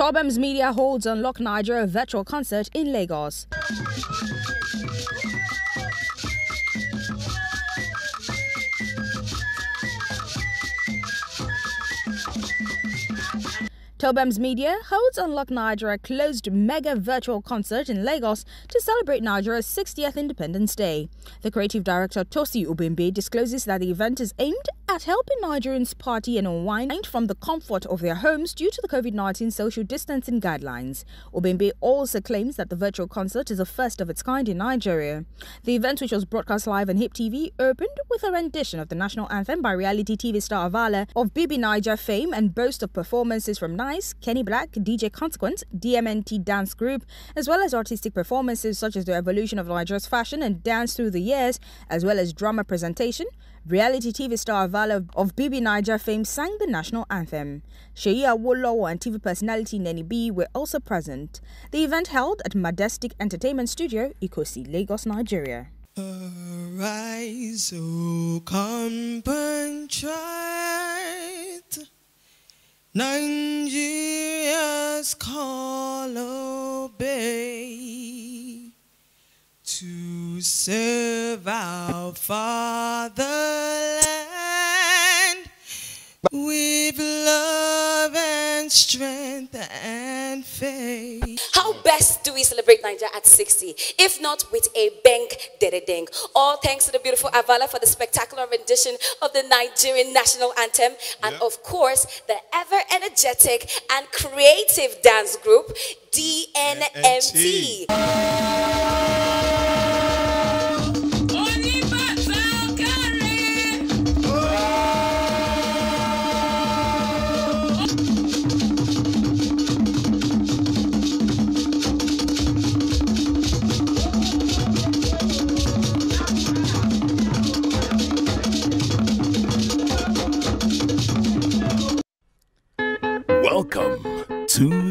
Tobems Media holds Unlock Nigeria virtual concert in Lagos. Tobems Media holds Unlock Nigeria closed mega virtual concert in Lagos to celebrate Nigeria's 60th Independence Day. The creative director Tosi Ubimbe discloses that the event is aimed at helping Nigerians party and unwind from the comfort of their homes due to the COVID 19 social distancing guidelines. Ubimbe also claims that the virtual concert is the first of its kind in Nigeria. The event, which was broadcast live on HIP TV, opened with a rendition of the national anthem by reality TV star Avala of BBNaija fame and boast of performances from Nice, Kenny Blaq, DJ Consequence, DMNT Dance Group, as well as artistic performances such as the evolution of Nigeria's fashion and dance through the years, as well as drama presentation. Reality TV star Avala of BBNaija fame sang the national anthem. Sheyi Awolowo and TV personality Nenny B were also present. The event held at Majestic Entertainment Studio, Ikosi, Lagos, Nigeria. Arise, O Nigeria's call serve our fatherland with love and strength and faith. How best do we celebrate Nigeria at 60? If not with a bank dede ding. All thanks to the beautiful Avala for the spectacular rendition of the Nigerian national anthem. And Yeah. of course, the ever energetic and creative dance group, DNMT.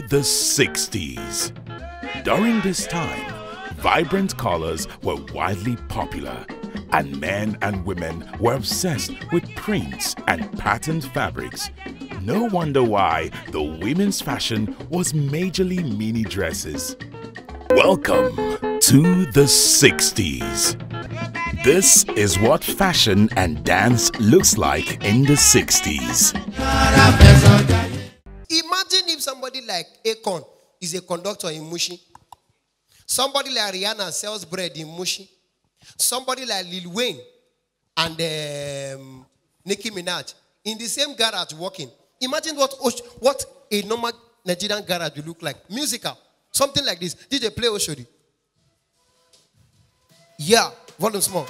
The 60s. During this time, vibrant colors were widely popular, and men and women were obsessed with prints and patterned fabrics. No wonder why the women's fashion was majorly mini dresses. Welcome to the 60s. This is what fashion and dance looks like in the 60s. Like Akon is a conductor in Mushin. Somebody like Rihanna sells bread in Mushin. Somebody like Lil Wayne and um, Nicki Minaj in the same garage working. Imagine what what a normal Nigerian garage will look like. Musical. Something like this. DJ play Oshodi. Yeah, volume small.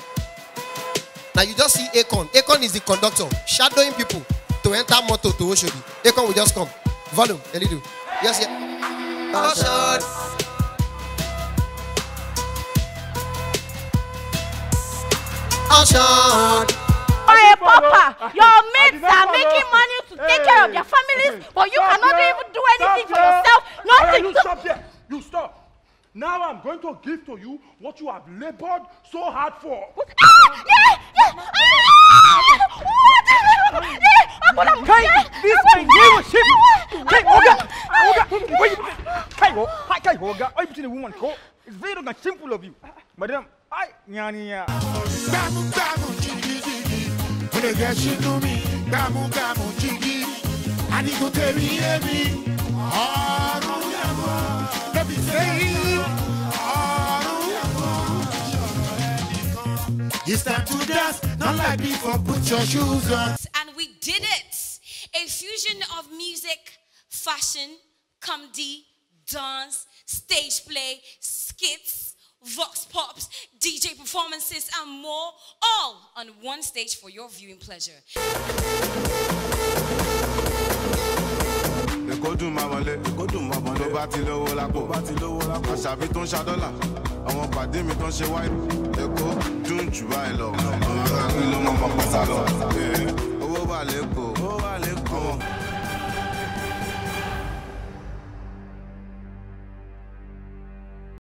Now you just see Akon. Akon is the conductor, shadowing people to enter motor to Oshodi. Akon will just come. Volume, a little. Yes, yeah. Oshodi. Oshodi. Oye, Papa, your mates are making money to take care of their families, but you cannot even do anything for yourself. Nothing. You stop there. You stop. Now I'm going to give to you what you have labored so hard for. Ah, Kai, ah, this my name ship. Kai, Oga, Oga, wait. Kai, go, Kai, Kai, Oga. Why you see the woman go? It's very long simple of you, madam. Um, I, nyani ya. Gbàmú gbàmú jìgìjìgì, ó lè gẹ̀ ṣínú mi. Gbàmú gbàmú jìgì, àdìgò tèmi yé mi. Ọ̀run yàgò, lóbi sẹ́yìn. Ọ̀run yàgò, It's time to dance, not like before. Put your shoes on. And we did it. A fusion of music, fashion, comedy, dance, stage play, skits, vox pops, DJ performances, and more, all on one stage for your viewing pleasure. èkó dùn máa wọlé. Èkó dùn máa wọlé. Tó bá ti lówó lápò. Bá ti lówó lápò. Àṣàbí tó ń ṣa dọ́là. Àwọn pàdé mi tó ń ṣe wáyé. Èkó dùn jù báyìí lọ. Ọmọ akẹ́kọ̀ọ́ ló mọ̀ pọ̀ pọ̀ sálọ owó wà lẹ́kọ̀ọ́ ọmọ